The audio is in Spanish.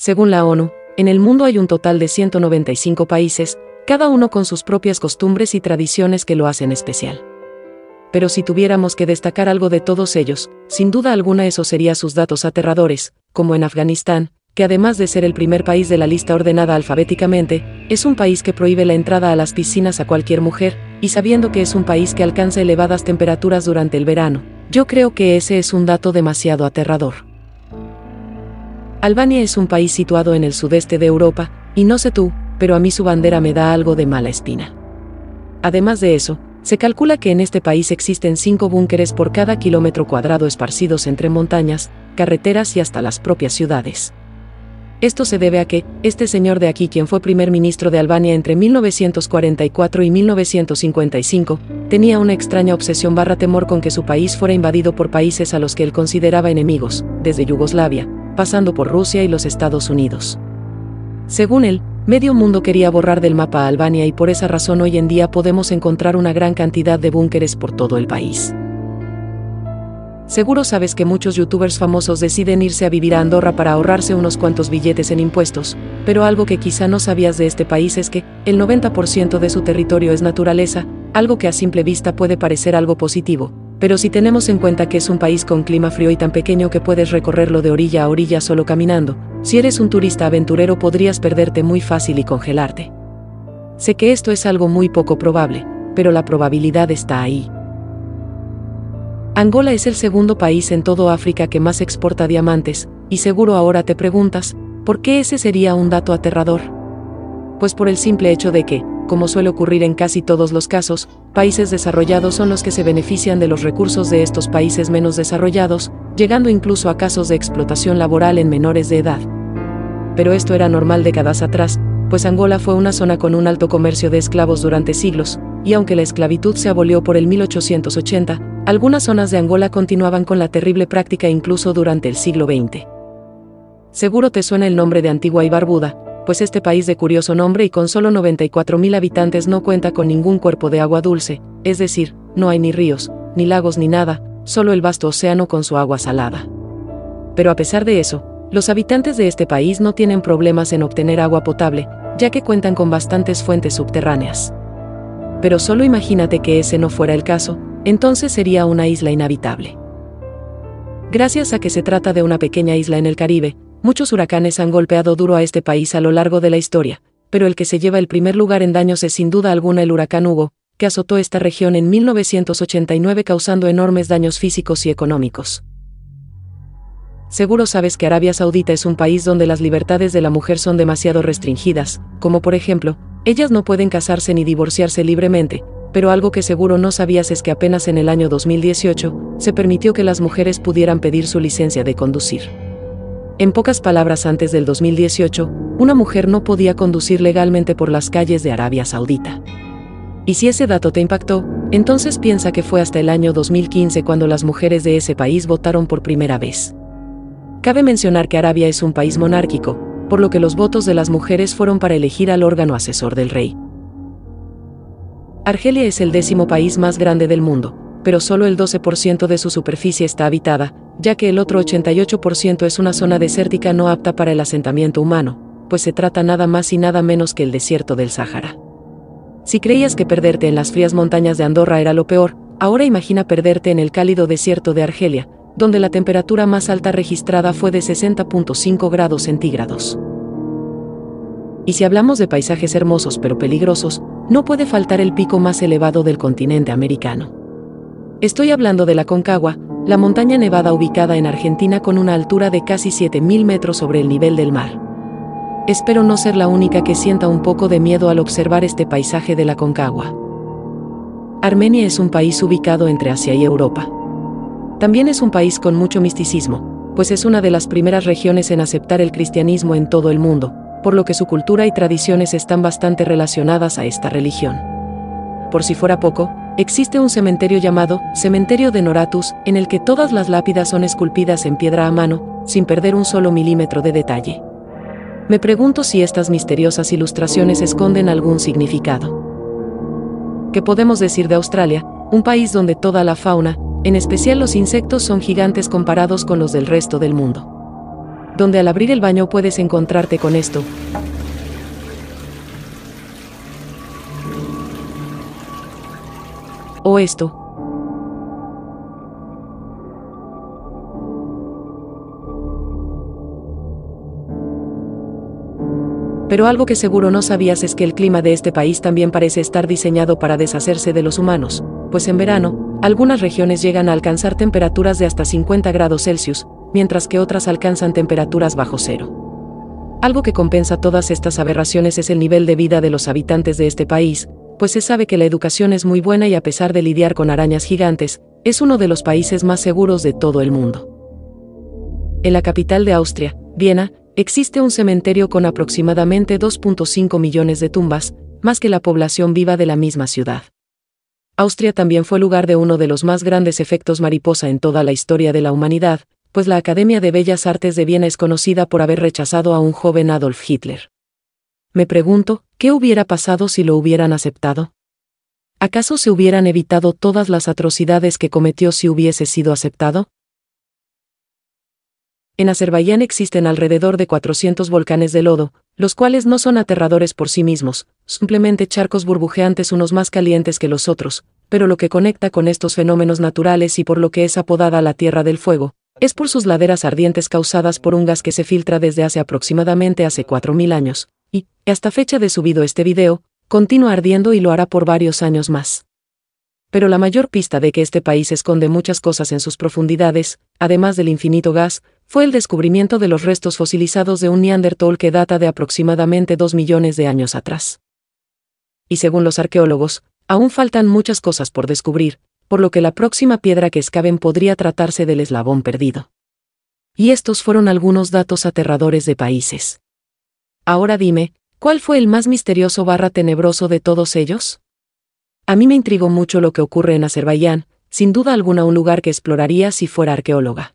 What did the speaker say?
Según la ONU, en el mundo hay un total de 195 países, cada uno con sus propias costumbres y tradiciones que lo hacen especial. Pero si tuviéramos que destacar algo de todos ellos, sin duda alguna eso sería sus datos aterradores, como en Afganistán, que además de ser el primer país de la lista ordenada alfabéticamente, es un país que prohíbe la entrada a las piscinas a cualquier mujer, y sabiendo que es un país que alcanza elevadas temperaturas durante el verano, yo creo que ese es un dato demasiado aterrador. Albania es un país situado en el sudeste de Europa, y no sé tú, pero a mí su bandera me da algo de mala espina. Además de eso, se calcula que en este país existen cinco búnkeres por cada kilómetro cuadrado esparcidos entre montañas, carreteras y hasta las propias ciudades. Esto se debe a que, este señor de aquí, quien fue primer ministro de Albania entre 1944 y 1955, tenía una extraña obsesión barra temor con que su país fuera invadido por países a los que él consideraba enemigos, desde Yugoslavia, pasando por Rusia y los Estados Unidos. Según él, medio mundo quería borrar del mapa a Albania y por esa razón hoy en día podemos encontrar una gran cantidad de búnkeres por todo el país. Seguro sabes que muchos youtubers famosos deciden irse a vivir a Andorra para ahorrarse unos cuantos billetes en impuestos, pero algo que quizá no sabías de este país es que el 90% de su territorio es naturaleza, algo que a simple vista puede parecer algo positivo, pero si tenemos en cuenta que es un país con clima frío y tan pequeño que puedes recorrerlo de orilla a orilla solo caminando, si eres un turista aventurero podrías perderte muy fácil y congelarte. Sé que esto es algo muy poco probable, pero la probabilidad está ahí. Angola es el segundo país en todo África que más exporta diamantes, y seguro ahora te preguntas, ¿por qué ese sería un dato aterrador? Pues por el simple hecho de que, como suele ocurrir en casi todos los casos, países desarrollados son los que se benefician de los recursos de estos países menos desarrollados, llegando incluso a casos de explotación laboral en menores de edad. Pero esto era normal décadas atrás, pues Angola fue una zona con un alto comercio de esclavos durante siglos, y aunque la esclavitud se abolió por el 1880, algunas zonas de Angola continuaban con la terrible práctica incluso durante el siglo XX. Seguro te suena el nombre de Antigua y Barbuda, pues este país de curioso nombre y con solo 94.000 habitantes no cuenta con ningún cuerpo de agua dulce, es decir, no hay ni ríos, ni lagos ni nada, solo el vasto océano con su agua salada. Pero a pesar de eso, los habitantes de este país no tienen problemas en obtener agua potable, ya que cuentan con bastantes fuentes subterráneas. Pero solo imagínate que ese no fuera el caso, entonces sería una isla inhabitable. Gracias a que se trata de una pequeña isla en el Caribe, muchos huracanes han golpeado duro a este país a lo largo de la historia, pero el que se lleva el primer lugar en daños es sin duda alguna el huracán Hugo, que azotó esta región en 1989 causando enormes daños físicos y económicos. Seguro sabes que Arabia Saudita es un país donde las libertades de la mujer son demasiado restringidas, como por ejemplo, ellas no pueden casarse ni divorciarse libremente, pero algo que seguro no sabías es que apenas en el año 2018 se permitió que las mujeres pudieran pedir su licencia de conducir. En pocas palabras, antes del 2018, una mujer no podía conducir legalmente por las calles de Arabia Saudita. Y si ese dato te impactó, entonces piensa que fue hasta el año 2015 cuando las mujeres de ese país votaron por primera vez. Cabe mencionar que Arabia es un país monárquico, por lo que los votos de las mujeres fueron para elegir al órgano asesor del rey. Argelia es el décimo país más grande del mundo, pero solo el 12% de su superficie está habitada, ya que el otro 88% es una zona desértica no apta para el asentamiento humano, pues se trata nada más y nada menos que el desierto del Sáhara. Si creías que perderte en las frías montañas de Andorra era lo peor, ahora imagina perderte en el cálido desierto de Argelia, donde la temperatura más alta registrada fue de 60.5 grados centígrados. Y si hablamos de paisajes hermosos pero peligrosos, no puede faltar el pico más elevado del continente americano. Estoy hablando de la Concagua, la montaña nevada ubicada en Argentina con una altura de casi 7.000 metros sobre el nivel del mar. Espero no ser la única que sienta un poco de miedo al observar este paisaje de la Concagua. Armenia es un país ubicado entre Asia y Europa. También es un país con mucho misticismo, pues es una de las primeras regiones en aceptar el cristianismo en todo el mundo, por lo que su cultura y tradiciones están bastante relacionadas a esta religión. Por si fuera poco, existe un cementerio llamado Cementerio de Noratus, en el que todas las lápidas son esculpidas en piedra a mano, sin perder un solo milímetro de detalle. Me pregunto si estas misteriosas ilustraciones esconden algún significado. ¿Qué podemos decir de Australia, un país donde toda la fauna, en especial los insectos, son gigantes comparados con los del resto del mundo? donde al abrir el baño puedes encontrarte con esto. O esto. Pero algo que seguro no sabías es que el clima de este país también parece estar diseñado para deshacerse de los humanos, pues en verano, algunas regiones llegan a alcanzar temperaturas de hasta 50 grados Celsius, mientras que otras alcanzan temperaturas bajo cero. Algo que compensa todas estas aberraciones es el nivel de vida de los habitantes de este país, pues se sabe que la educación es muy buena y a pesar de lidiar con arañas gigantes, es uno de los países más seguros de todo el mundo. En la capital de Austria, Viena, existe un cementerio con aproximadamente 2.5 millones de tumbas, más que la población viva de la misma ciudad. Austria también fue lugar de uno de los más grandes efectos mariposa en toda la historia de la humanidad, pues la Academia de Bellas Artes de Viena es conocida por haber rechazado a un joven Adolf Hitler. Me pregunto, ¿qué hubiera pasado si lo hubieran aceptado? ¿Acaso se hubieran evitado todas las atrocidades que cometió si hubiese sido aceptado? En Azerbaiyán existen alrededor de 400 volcanes de lodo, los cuales no son aterradores por sí mismos, simplemente charcos burbujeantes unos más calientes que los otros, pero lo que conecta con estos fenómenos naturales y por lo que es apodada la Tierra del Fuego, es por sus laderas ardientes causadas por un gas que se filtra desde hace aproximadamente hace 4.000 años, hasta fecha de subido este video, continúa ardiendo y lo hará por varios años más. Pero la mayor pista de que este país esconde muchas cosas en sus profundidades, además del infinito gas, fue el descubrimiento de los restos fosilizados de un Neanderthal que data de aproximadamente dos millones de años atrás. Y según los arqueólogos, aún faltan muchas cosas por descubrir, por lo que la próxima piedra que excaven podría tratarse del eslabón perdido. Y estos fueron algunos datos aterradores de países. Ahora dime, ¿cuál fue el más misterioso barra tenebroso de todos ellos? A mí me intrigó mucho lo que ocurre en Azerbaiyán, sin duda alguna un lugar que exploraría si fuera arqueóloga.